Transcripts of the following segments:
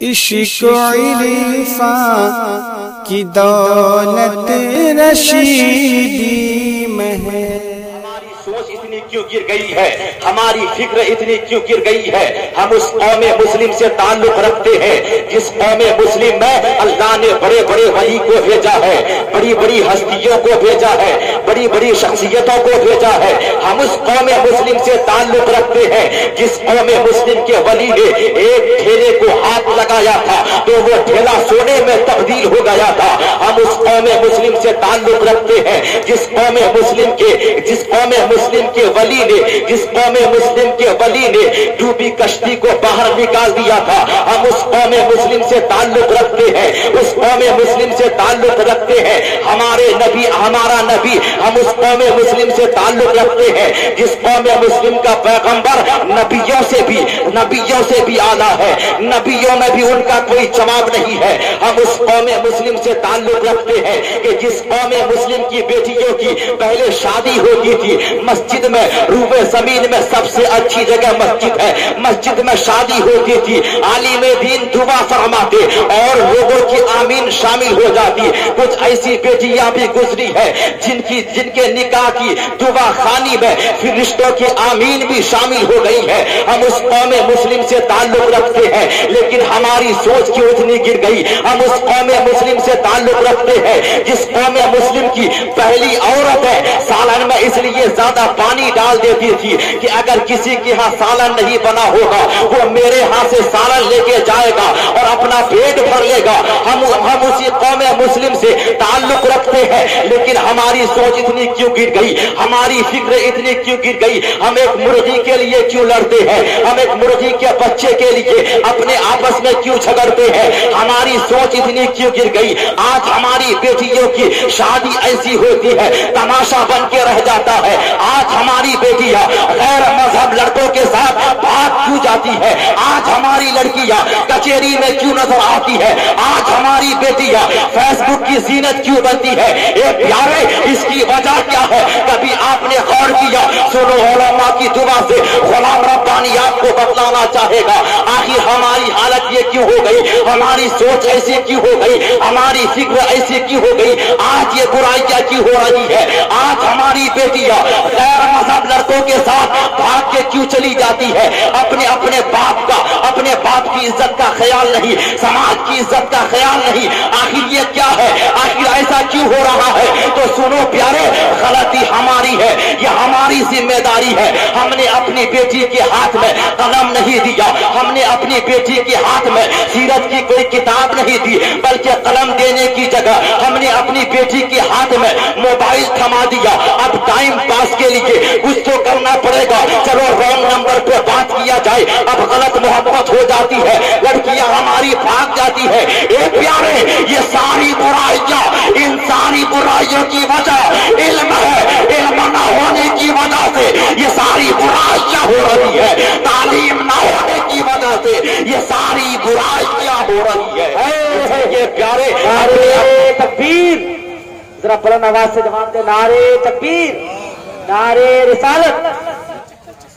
عشق کی دولت رشیدی میں ہماری سوچ اتنی کیوں گر گئی ہے؟ ہماری فکر اتنی کیوں گر گئی ہے؟ ہم اس قوم مسلم سے تعلق رکھتے ہیں۔ جس قوم مسلم میں اللہ نے بڑے بڑے ولی کو بھیجا ہے بڑی بڑی ہستیوں کو بھیجا ہے بڑی بڑی شخصیتوں کو بھیجا ہے۔ ہم اس قوم مسلم سے تعلق رکھتے ہیں۔ جس قوم مسلم کے ولی نے ایک آیا تھا تو وہ ٹھیلا سونے میں تبدیل ہو گیا تھا۔ ہم اس قوم مسلم سے تعلق رکھتے ہیں۔ جس قوم مسلم کے جس قوم مسلم کے ولی نے جس قوم مسلم کے ولی نے ڈوبی کشتی کو باہر نکال دیا تھا۔ ہم اس قوم مسلم سے تعلق رکھتے ہیں۔ اس قوم مسلم سے تعلق رکھتے ہیں۔ ہمارے نبی ہمارا نبی ہم اس قوم مسلم سے تعلق رکھتے ہیں۔ جس قوم مسلم کا پیغمبر نبیوں سے بھی نبیوں سے بھی آلہ ہے۔ نبیوں میں بھی ان کا کوئی جواب نہیں ہے۔ ہم اس قوم مسلم سے تعلق رکھتے ہیں کہ جس قوم مسلم کی بیٹیوں کی پہلے شادی ہوتی تھی، مسجد میں روبے زمین میں سب سے اچھی جگہ مسجد ہے۔ مسجد میں شادی ہوتی تھی، عالم دین دعا فرماتے اور لوگوں کی آمین شامل ہو جاتی۔ کچھ ایسی بیٹیاں بھی گزری ہے جن کی، جن کے نکاح کی دعا خانی میں فرشتوں کی آمین بھی شامل ہو گئی ہے۔ ہم اس قوم مسلم سے تعلق رکھتے ہیں، لیکن ہماری سوچ کی اتنی گر گئی۔ ہم اس قوم مسلم سے تعلق رکھتے سکتے ہیں۔ جس قوم مسلم کی پہلی عورت ہے، سالن میں اس لیے زیادہ پانی ڈال دیتی تھی کہ اگر کسی کے ہاں سالن نہیں بنا ہوگا، وہ میرے ہاں سے سالن لے کے جائے گا اور اپنا پیٹ بھر لے گا۔ ہم ہم اسی قوم مسلم سے تعلق رکھتے ہیں، لیکن ہماری سوچ اتنی کیوں گر گئی؟ ہماری فکر اتنی کیوں گر گئی؟ ہم ایک مرغی کے لیے کیوں لڑتے ہیں؟ ہم ایک مرغی کے بچے کے لیے اپنے آپس میں کیوں جھگڑتے ہیں؟ ہماری سوچ اتنی کیوں گر گئی؟ آج ہم ہماری بیٹیوں کی شادی ایسی ہوتی ہے، تماشا بن کے رہ جاتا ہے۔ آج ہماری بیٹیاں غیر مذہب لڑکوں کے ساتھ کیوں جاتی ہے۔ آج ہماری لڑکیاں کچہری میں کیوں نظر آتی ہے؟ آج ہماری بیٹیاں فیس بک کی زینت کیوں بنتی ہے؟ اے پیارے، اس کی وجہ کیا ہے؟ کبھی آپ نے غور کیا؟ سنو علماء کی دعا سے غلام ربانی آپ کو بتلانا چاہے گا۔ آخر ہماری حالت یہ کیوں ہو گئی؟ ہماری سوچ ایسی کیوں ہو گئی؟ ہماری فکر ایسی کیوں ہو گئی؟ آج یہ برائیاں کیوں ہو رہی ہے؟ آج ہماری بیٹیاں غیر مذہب لڑکوں کے ساتھ بھاگ کے کیوں چلی جاتی ہے؟ اپنے اپنے باپ کا، اپنے باپ کی عزت کا خیال نہیں، سماج کی عزت کا خیال نہیں۔ آخر یہ کیا ہے؟ آخر ایسا کیوں ہو رہا ہے؟ تو سنو پیارے، غلطی ہماری ہے، یہ ہماری ذمہ داری ہے۔ ہم نے اپنی بیٹی کے ہاتھ میں قلم نہیں دیا۔ ہم نے اپنی بیٹی کے ہاتھ میں سیرت کی کوئی کتاب نہیں دی، بلکہ قلم دینے کی جگہ ہم نے اپنی بیٹی کے ہاتھ میں موبائل تھما دیا۔ اب ٹائم پاس کے لیے کچھ تو کرنا پڑے گا۔ چلو رونگ نمبر پہ بات کیا جائے اب غلط محبت ہو جاتی ہے لڑکیاں ہماری بھاگ جاتی ہے اے پیارے یہ ساری برائیاں ان ساری برائیوں کی وجہ علم ہے علم نہ ہونے کی وجہ سے یہ ساری برائیاں ہو رہی ہے تعلیم نہ ہونے کی وجہ سے یہ ساری برائیاں ہو رہی ہے یہ پیارے تکبیر۔ ذرا بلند آواز سے جواب دے نعرے تکبیر۔ نعرے رسالت۔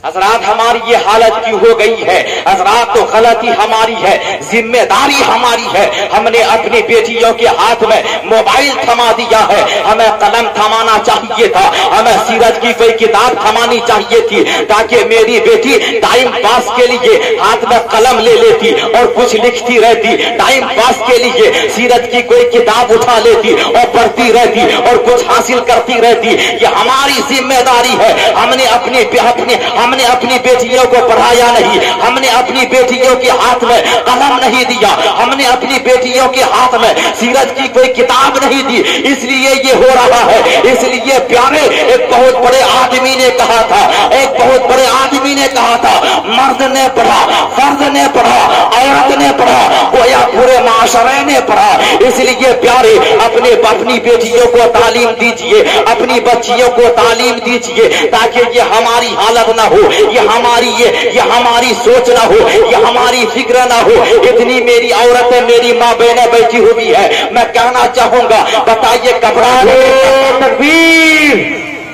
حضرات ہماری یہ حالت کیوں ہو گئی ہے۔ حضرات تو غلطی ہماری ہے، ذمہ داری ہماری ہے۔ ہم نے اپنی بیٹیوں کے ہاتھ میں موبائل تھما دیا ہے۔ ہمیں قلم تھمانا چاہیے تھا۔ ہمیں سیرت کی کوئی کتاب تھمانی چاہیے تھی تاکہ میری بیٹی ٹائم پاس کے لیے ہاتھ میں قلم لے لیتی اور کچھ لکھتی رہتی۔ ٹائم پاس کے لیے سیرت کی کوئی کتاب اٹھا لیتی اور پڑھتی رہتی اور کچھ حاصل کرتی رہتی یہ ہماری ذمہ داری ہے۔ ہم نے اپنی اپنی ہم نے اپنی بیٹیوں کو پڑھایا نہیں، ہم نے اپنی بیٹیوں کے ہاتھ میں قلم نہیں دیا، ہم نے اپنی بیٹیوں کے ہاتھ میں سیرت کی کوئی کتاب نہیں دی۔ اس لیے یہ ہو رہا ہے۔ اس لیے پیارے، ایک بہت بڑے آدمی نے کہا تھا، ایک بہت بڑے آدمی نے کہا تھا، مرد نے پڑھا، فرد نے پڑھا، عورت نے پڑھا گویا پورے معاشرے نے پڑھا۔ اس لیے پیارے اپنے اپنی بیٹیوں کو تعلیم دیجیے اپنی بچیوں کو تعلیم دیجیے تاکہ یہ ہماری حالت نہ ہو یہ ہماری یہ یہ ہماری سوچ نہ ہو یہ ہماری فکر نہ ہو۔ اتنی میری عورتیں میری ماں بہنیں بیٹھی ہوئی ہے میں کہنا چاہوں گا بتائیے کپڑا تکبیر!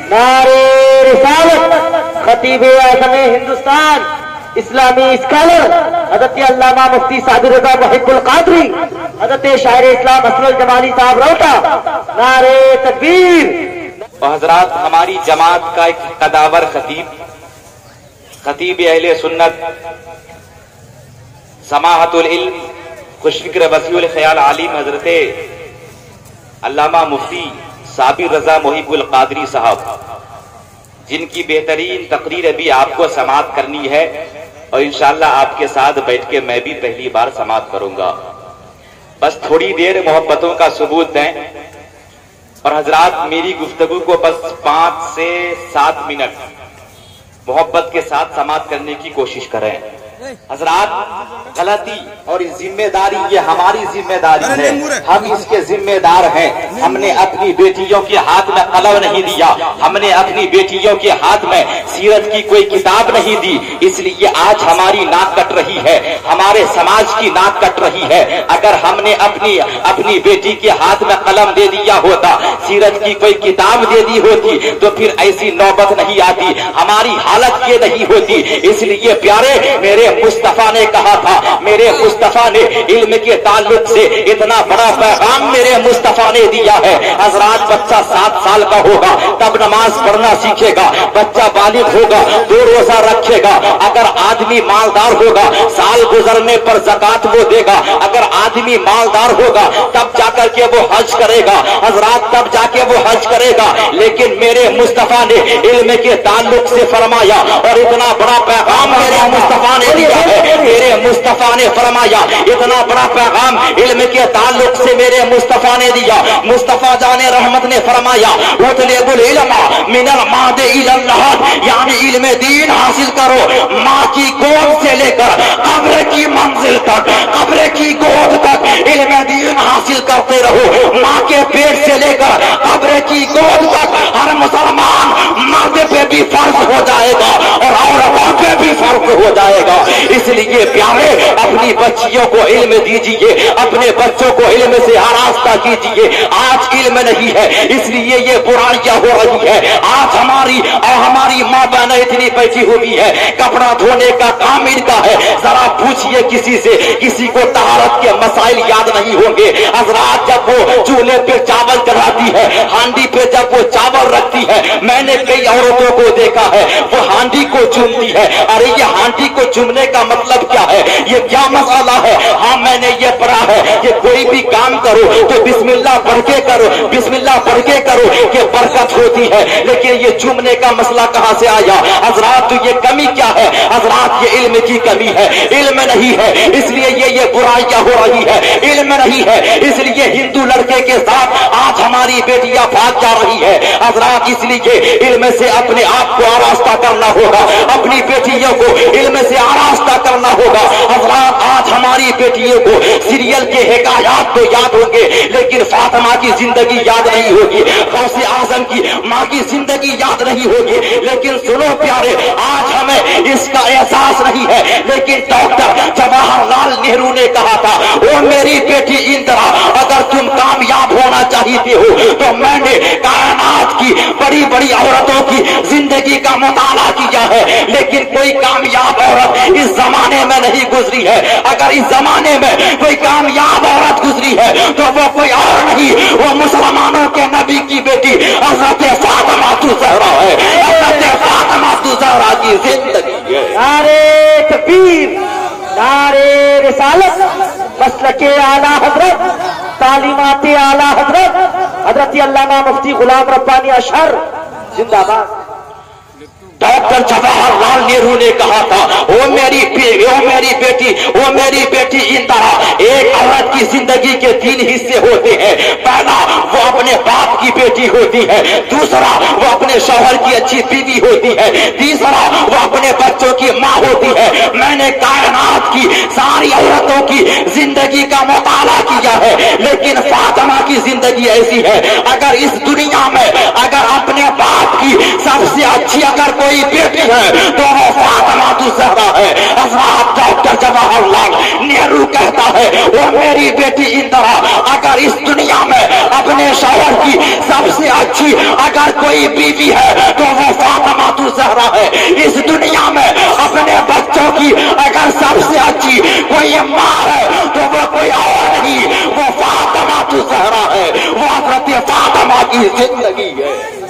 نعرے رسالت خطیب اعظم ہندوستان۔ اسلامی اسکالر، حضرت علامہ مفتی صادر رضا محب القادری، حضرت شاعر اسلام اسل جمالی صاحب روٹا نعرے تکبیر حضرات، ہماری جماعت کا ایک قداور خطیب خطیب اہل سنت، سماحت العلم خوش فکر وسیع الخیال عالم حضرت علامہ مفتی صابر رضا محب القادری صاحب، جن کی بہترین تقریر ابھی آپ کو سماعت کرنی ہے۔ اور انشاءاللہ آپ کے ساتھ بیٹھ کے میں بھی پہلی بار سماعت کروں گا۔ بس تھوڑی دیر محبتوں کا ثبوت دیں اور حضرات میری گفتگو کو بس پانچ سے سات منٹ محبت کے ساتھ سماعت کرنے کی کوشش کریں۔ حضرات غلطی اور ذمہ داری یہ ہماری ذمہ داری ہے۔ ہم اس کے ذمہ دار ہیں۔ ہم نے اپنی بیٹیوں کے ہاتھ میں قلم نہیں دیا۔ ہم نے اپنی بیٹیوں کے ہاتھ میں سیرت کی کوئی کتاب نہیں دی۔ اس لیے آج ہماری ناک کٹ رہی ہے۔ ہمارے سماج کی ناک کٹ رہی ہے۔ اگر ہم نے اپنی اپنی بیٹی کے ہاتھ میں قلم دے دیا ہوتا سیرت کی کوئی کتاب دے دی ہوتی تو پھر ایسی نوبت نہیں آتی، ہماری حالت یہ نہیں ہوتی۔ اس لیے پیارے، میرے مصطفیٰ نے کہا تھا، میرے مصطفیٰ نے علم کے تعلق سے اتنا بڑا پیغام میرے مصطفیٰ نے دیا ہے۔ حضرات بچہ سات سال کا ہوگا، تب نماز پڑھنا سیکھے گا، بچہ بالغ ہوگا، دو روزہ رکھے گا۔ اگر آدمی مالدار ہوگا، سال گزرنے پر زکات وہ دے گا۔ اگر آدمی مالدار ہوگا، تب جا کر کے وہ حج کرے گا۔ حضرات تب جا کے وہ حج کرے گا۔ لیکن میرے مصطفیٰ نے علم کے تعلق سے فرمایا اور اتنا بڑا پیغام میرے مصطفیٰ نے دیا ہے۔ میرے مصطفیٰ نے فرمایا، اتنا بڑا پیغام علم کے تعلق سے میرے مصطفیٰ نے دیا۔ مصطفیٰ جان رحمت نے فرمایا، اطلب العلم من الماد الى اللہ یعنی علم دین حاصل کرو، ماں کی گود سے لے کر قبر کی منزل تک قبر کی گود تک علم دین حاصل کرتے رہو۔ ماں کے پیٹ سے لے کر قبر کی گود تک ہر مسلمان مرد پہ بھی فرض ہو جائے گا اور عورتوں پہ بھی فرض ہو جائے گا۔ اس لیے پیارے، اپنی بچیوں کو علم دیجیے، اپنے بچوں کو علم سے آراستہ کیجیے۔ آج علم نہیں ہے، اس لیے یہ برائیاں ہو رہی ہے آج ہماری اور ہماری ماں بہنیں اتنی بیٹھی ہوئی ہے کپڑا دھونے کا کام ان کا ہے۔ ذرا پوچھئے کسی سے، کسی کو طہارت کے مسائل یاد نہیں ہوں گے۔ حضرات جب وہ چولہے پہ چاول چڑھاتی ہے، ہانڈی پہ جب وہ چاول رکھتی ہے، میں نے کئی عورتوں کو دیکھا ہے، وہ ہانڈی کو چومتی ہے۔ اور ارے یہ ہانڈی کو چومنے کا مطلب کیا ہے؟ یہ کیا مسئلہ ہے؟ ہاں میں نے یہ پڑھا ہے کہ کوئی بھی کام کرو تو بسم اللہ پڑھ کے کرو، بسم اللہ پڑھ کے کرو کہ برکت ہوتی ہے۔ لیکن یہ چومنے کا مسئلہ کہاں سے آیا؟ حضرات، تو یہ کمی کیا ہے؟ حضرات، یہ علم کی کمی ہے۔ علم نہیں ہے، اس لیے یہ یہ برائیاں ہو رہی ہے علم نہیں ہے، اس لیے ہندو لڑکے کے ساتھ آج ہماری بیٹیاں بھاگ جا رہی ہے حضرات، اس لیے علم سے اپنے آپ کو آراستہ کرنا ہوگا۔ اپنی بیٹیوں کو علم سے آراستہ کرنا ہوگا۔ حضرات، آج ہماری بیٹیوں کو سیریل کے حکایات تو یاد ہوں گے، لیکن فاطمہ کی زندگی یاد نہیں ہوگی، غوث اعظم کی ماں کی زندگی یاد نہیں ہوگی۔ لیکن سنو پیارے، آج ہمیں اس کا احساس نہیں ہے۔ لیکن ڈاکٹر جواہر لال نہرو نے کہا تھا وہ میری بیٹی اندرا، اگر تم کامیاب ہونا چاہتے ہو، تو میں نے کائنات کی بڑی بڑی عورتوں کی زندگی کا مطالعہ کیا ہے۔ لیکن کوئی کامیاب عورت اس زمانے میں نہیں گزری ہے۔ اگر اس زمانے میں کوئی کامیاب عورت گزری ہے تو وہ کوئی اور نہیں۔ وہ مسلمانوں کے نبی کی بیٹی حضرت فاطمہ تو زہرا ہے۔ حضرت فاطمہ تو زہرا کی زندگی ہے۔ نعرے تکبیر، نعرے رسالت، مسلک اعلی حضرت، تعلیمات اعلی حضرت حضرت علامہ مفتی غلام ربانی اشہر زندہ باد۔ ڈاکٹر جواہر لال نہرو نے کہا تھا وہ میری وہ میری بیٹی وہ میری بیٹی اندرا ایک عورت کی زندگی کے تین حصے ہوتے ہیں۔ پہلا، وہ اپنے باپ کی بیٹی ہوتی ہے، دوسرا، وہ اپنے شوہر کی اچھی بیوی ہوتی ہے، تیسرا، وہ اپنے بچوں کی ماں ہوتی ہے۔ میں نے کائنات کی، ساری عورتوں کی زندگی کا مطالعہ کیا ہے، لیکن فاطمہ کی زندگی ایسی ہے۔ اگر اس دنیا میں، اگر سب سے اچھی اگر کوئی بیٹی ہے، تو وہ فاطمہ تو زہرا ہے۔ حضرات ڈاکٹر جواہر لال نہرو کہتا ہے، وہ میری بیٹی اندرا، اگر اس دنیا میں اپنے شوہر کی سب سے اچھی اگر کوئی بیوی ہے، تو وہ فاطمہ تو زہرا ہے۔ اس دنیا میں اپنے بچوں کی اگر سب سے اچھی کوئی ماں ہے، تو وہ کوئی اور نہیں۔ وہ فاطمہ تو زہرا ہے۔ وہ حضرت فاطمہ کی زندگی ہے۔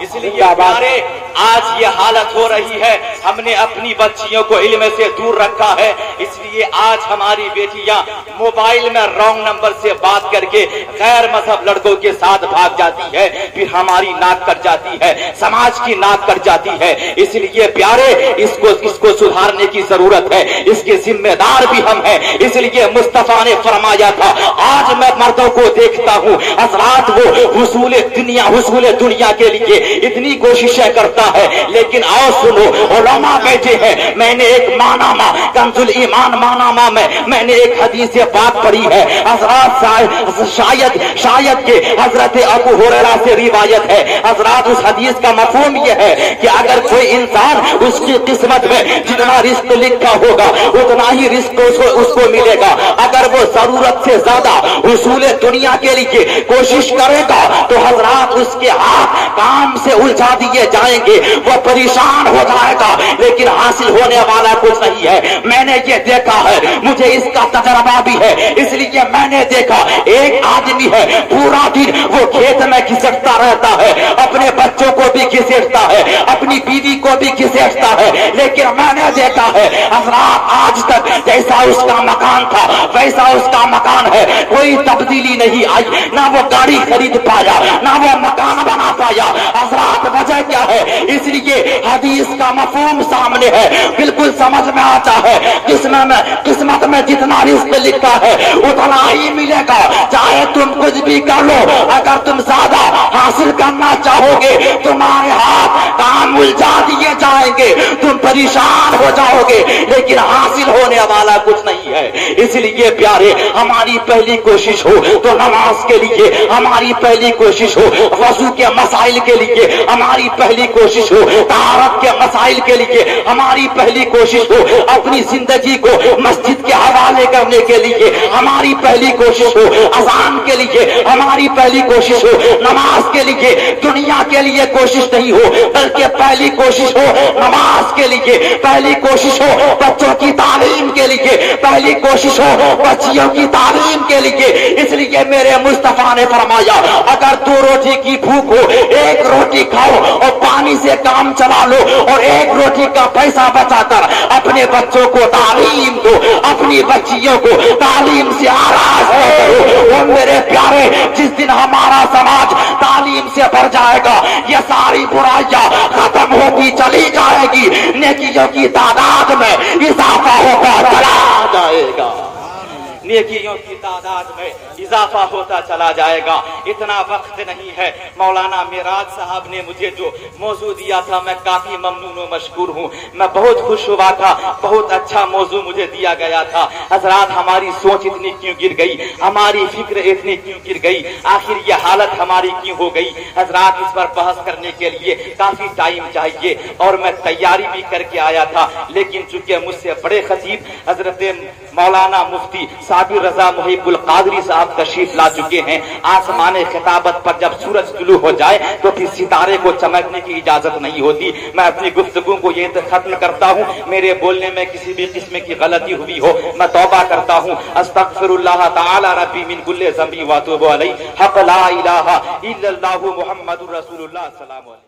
اس لیے پیارے آج یہ حالت ہو رہی ہے۔ ہم نے اپنی بچیوں کو علم سے دور رکھا ہے۔ اس لیے آج ہماری بیٹیاں موبائل میں رانگ نمبر سے بات کر کے غیر مذہب لڑکوں کے ساتھ بھاگ جاتی ہے۔ پھر ہماری ناک کر جاتی ہے۔ سماج کی ناک کر جاتی ہے۔ اس لیے پیارے اس کو اس کو سدھارنے کی ضرورت ہے۔ اس کے ذمہ دار بھی ہم ہیں۔ اس لیے مصطفیٰ نے فرمایا تھا آج میں مردوں کو دیکھتا ہوں۔ حضرات وہ حصول دنیا حصول دنیا کے لیے اتنی کوششیں کرتا ہے۔ لیکن آؤ سنو، علماء بیٹھے ہیں۔ میں نے ایک ماناما کنزل ایمان ماناما میں میں نے ایک حدیث سے بات پڑھی ہے۔ حضرات شاید- شاید شاید کہ حضرت ابو ہریرہ سے روایت ہے۔ حضرات اس حدیث کا مفہوم یہ ہے کہ اگر کوئی انسان اس کی قسمت میں جتنا رزق لکھا ہوگا، اتنا ہی رزق اس کو ملے گا۔ اگر وہ ضرورت سے زیادہ حصول دنیا کے لیے کوشش کرے گا، تو حضرات اس کے ہاتھ کام سے الجھا دیے جائیں گے، وہ پریشان ہو جائے گا، لیکن حاصل ہونے والا کچھ نہیں ہے۔ میں نے یہ دیکھا ہے، مجھے اس کا تجربہ بھی ہے، اس لیے میں نے دیکھا، ایک آدمی ہے، پورا دن وہ کھیت میں گھسٹتا رہتا ہے، اپنے بچوں کو بھی گھسٹتا ہے، اپنی بیوی کو بھی گھسٹتا ہے۔ لیکن میں نے دیکھا ہے، حضرات آج تک جیسا اس کا مکان تھا، ویسا اس کا مکان ہے۔ کوئی تبدیلی نہیں آئی، نہ وہ گاڑی خرید پایا، نہ وہ مکان بنا پایا۔ حضرات وجہ کیا ہے؟ اس لیے حدیث کا مفہوم سامنے ہے۔ بالکل سمجھ میں آتا ہے۔ قسمت میں قسمت میں جتنا رزق لکھا ہے، اتنا ہی ملے گا۔ چاہے تم کچھ بھی کر لو، اگر تم زیادہ حاصل کرنا چاہو گے، تمہارے ہاتھ کام الجھا دیے جائیں گے۔ تم پریشان ہو جاؤ گے، لیکن حاصل ہونے والا کچھ نہیں ہے۔ اس لیے پیارے، ہماری پہلی کوشش ہو تو نماز کے لیے ہماری پہلی کوشش ہو۔ وضو کے مسائل کے لیے ہماری پہلی کوشش ہو طہارت کے مسائل کے لیے ہماری پہلی کوشش ہو، اپنی زندگی کو مسجد کے حوالے کرنے کے لیے ہماری پہلی کوشش ہو، اذان کے لیے ہماری پہلی کوشش ہو، نماز کے لیے دنیا کے لیے کوشش نہیں ہو، بلکہ پہلی کوشش ہو، نماز کے لیے پہلی کوشش ہو، بچوں کی تعلیم کے لیے پہلی کوشش ہو، بچیوں کی تعلیم کے لیے۔ اس لیے میرے مصطفیٰ نے فرمایا، اگر روٹی کی بھوک ہو ایک روٹی کھاؤ اور پانی سے کام چلا لو اور ایک روٹی کا پیسہ بچا کر اپنے بچوں کو تعلیم دو، اپنی بچیوں کو تعلیم سے آراز نہ کرو۔ وہ میرے پیارے، جس دن ہمارا سماج تعلیم سے بھر جائے گا، یہ ساری برائیاں ختم ہوتی چلی جائے گی۔ نیکیوں کی تعداد میں اضافہ ہوگا چلا جائے گا۔ نیکیوں کی تعداد میں اضافہ ہوتا چلا جائے گا۔ اتنا وقت نہیں ہے۔ مولانا میراج صاحب نے مجھے جو موضوع دیا تھا، میں کافی ممنون و مشکور ہوں۔ میں بہت خوش ہوا تھا۔ بہت اچھا موضوع مجھے دیا گیا تھا۔ حضرات، ہماری سوچ اتنی کیوں گر گئی؟ ہماری فکر اتنی کیوں گر گئی؟ آخر یہ حالت ہماری کیوں ہو گئی؟ حضرات، اس پر بحث کرنے کے لیے کافی ٹائم چاہیے اور میں تیاری بھی کر کے آیا تھا۔ لیکن چونکہ مجھ سے بڑے خطیب حضرت مولانا مفتی صاحب صابر رضا محب القادری صاحب تشریف لا چکے ہیں۔ آسمان خطابت پر جب سورج طلوع ہو جائے تو پھر ستارے کو چمکنے کی اجازت نہیں ہوتی۔ میں اپنی گفتگو کو یہ ختم کرتا ہوں۔ میرے بولنے میں کسی بھی قسم کی غلطی ہوئی ہو، میں توبہ کرتا ہوں۔ استغفر اللہ تعالی ربی من کل ذنبی واتوب علیہ حق لا الہ الا اللہ محمد رسول اللہ۔ السلام علیکم۔